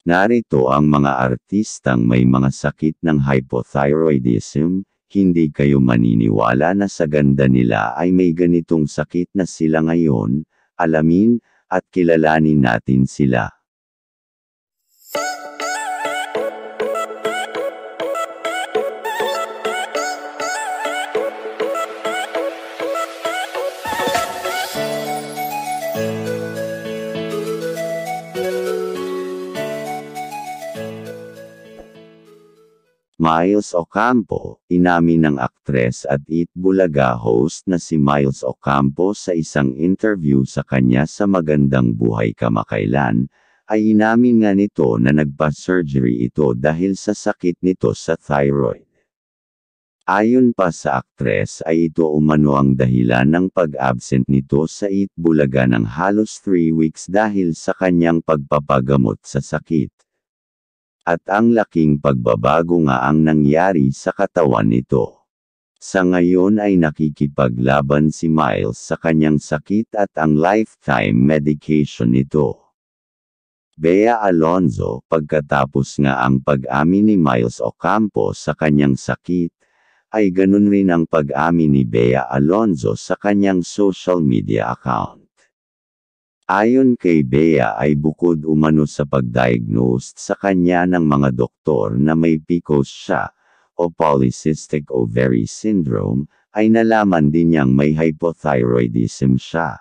Narito ang mga artistang may mga sakit ng hypothyroidism, hindi kayo maniniwala na sa ganda nila ay may ganitong sakit na sila ngayon, alamin, at kilalanin natin sila. Miles Ocampo, inamin ng aktres at Eat Bulaga host na si Miles Ocampo sa isang interview sa kanya sa Magandang Buhay Kamakailan, ay inamin nga nito na nagpa-surgery ito dahil sa sakit nito sa thyroid. Ayon pa sa aktres ay ito umano ang dahilan ng pag-absent nito sa Eat Bulaga ng halos 3 weeks dahil sa kanyang pagpapagamot sa sakit. At ang laking pagbabago nga ang nangyari sa katawan nito. Sa ngayon ay nakikipaglaban si Miles sa kanyang sakit at ang lifetime medication nito. Bea Alonzo, pagkatapos nga ang pag-amin ni Miles Ocampo sa kanyang sakit, ay ganun rin ang pag-amin ni Bea Alonzo sa kanyang social media account. Ayon kay Bea ay bukod umano sa pag-diagnose sa kanya ng mga doktor na may PCOS siya, o polycystic ovary syndrome, ay nalaman din niyang may hypothyroidism siya.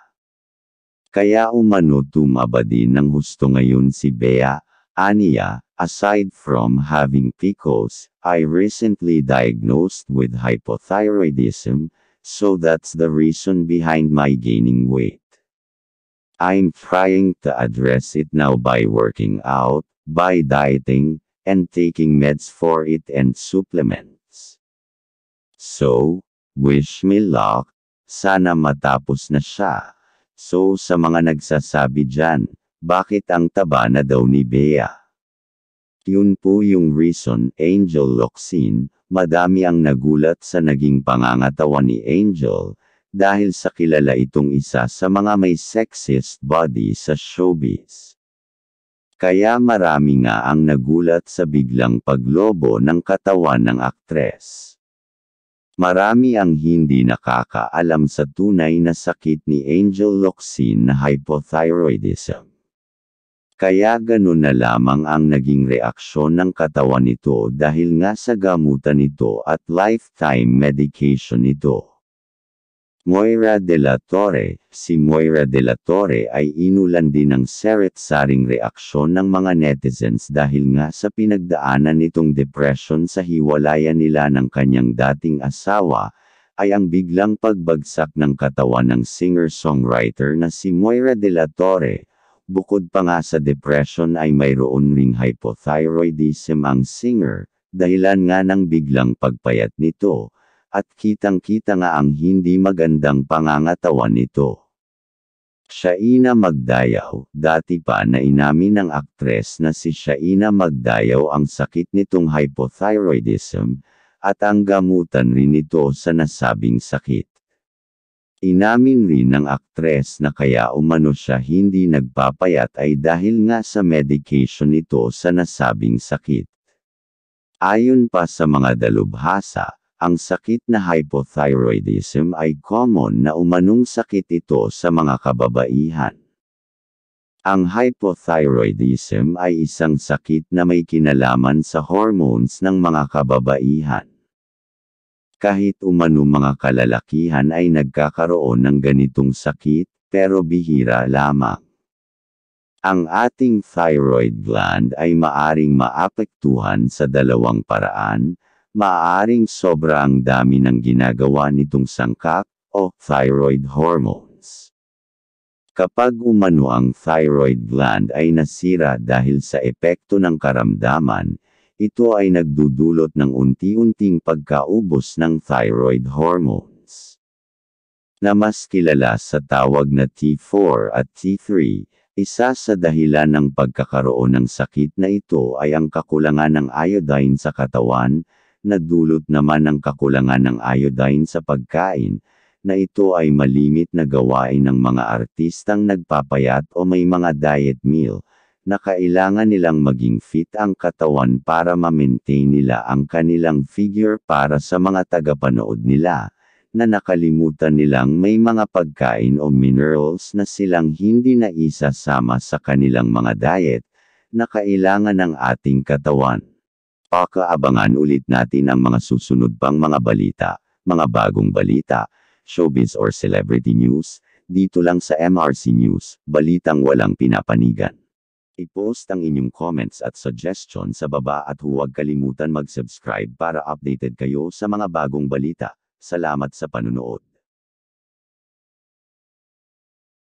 Kaya umano tumaba din ng husto ngayon si Bea, Aniya, aside from having PCOS, I recently diagnosed with hypothyroidism, so that's the reason behind my gaining weight. I'm trying to address it now by working out, by dieting, and taking meds for it and supplements. So, wish me luck, sana matapos na siya. So sa mga nagsasabi dyan, bakit ang taba na daw ni Bea? Yun po yung reason Angel Loxin, madami ang nagulat sa naging pangangatawan ni Angel, dahil sa kilala itong isa sa mga may sexist body sa showbiz. Kaya marami nga ang nagulat sa biglang paglobo ng katawan ng aktres. Marami ang hindi nakakaalam sa tunay na sakit ni Angel Locsin na hypothyroidism. Kaya ganun na lamang ang naging reaksyon ng katawan nito dahil nga sa gamutan nito at lifetime medication nito. Moira de la Torre, si Moira de la Torre ay inulan din ng seret-saring reaksyon ng mga netizens dahil nga sa pinagdaanan nitong depression sa hiwalayan nila ng kanyang dating asawa, ay ang biglang pagbagsak ng katawan ng singer-songwriter na si Moira de la Torre. Bukod pa nga sa depression ay mayroon ring hypothyroidism ang singer, dahilan nga ng biglang pagpayat nito at kitang-kita nga ang hindi magandang pangangatawan nito. Shaina Magdayaw, dati pa na inamin ng aktres na si Shaina Magdayaw ang sakit nitong hypothyroidism, at ang gamutan rin ito sa nasabing sakit. Inamin rin ng aktres na kaya umano siya hindi nagpapayat ay dahil nga sa medication nito sa nasabing sakit. Ayon pa sa mga dalubhasa, ang sakit na hypothyroidism ay common na umanong sakit ito sa mga kababaihan. Ang hypothyroidism ay isang sakit na may kinalaman sa hormones ng mga kababaihan. Kahit umano mga kalalakihan ay nagkakaroon ng ganitong sakit, pero bihira lamang. Ang ating thyroid gland ay maaring maapektuhan sa dalawang paraan, maaaring sobrang dami ng ginagawa nitong sangkap, o thyroid hormones. Kapag umano ang thyroid gland ay nasira dahil sa epekto ng karamdaman, ito ay nagdudulot ng unti-unting pagkaubos ng thyroid hormones. Na mas kilala sa tawag na T4 at T3, isa sa dahilan ng pagkakaroon ng sakit na ito ay ang kakulangan ng iodine sa katawan, na dulot naman ng kakulangan ng iodine sa pagkain, na ito ay malimit na gawain ng mga artistang nagpapayat o may mga diet meal, na kailangan nilang maging fit ang katawan para ma-maintain nila ang kanilang figure para sa mga tagapanood nila, na nakalimutan nilang may mga pagkain o minerals na silang hindi na isasama sa kanilang mga diet, na kailangan ng ating katawan. Pakaabangan ulit natin ang mga susunod pang mga balita, mga bagong balita, showbiz or celebrity news, dito lang sa MRC News, balitang walang pinapanigan. I-post ang inyong comments at suggestion sa baba at huwag kalimutan mag-subscribe para updated kayo sa mga bagong balita. Salamat sa panunood.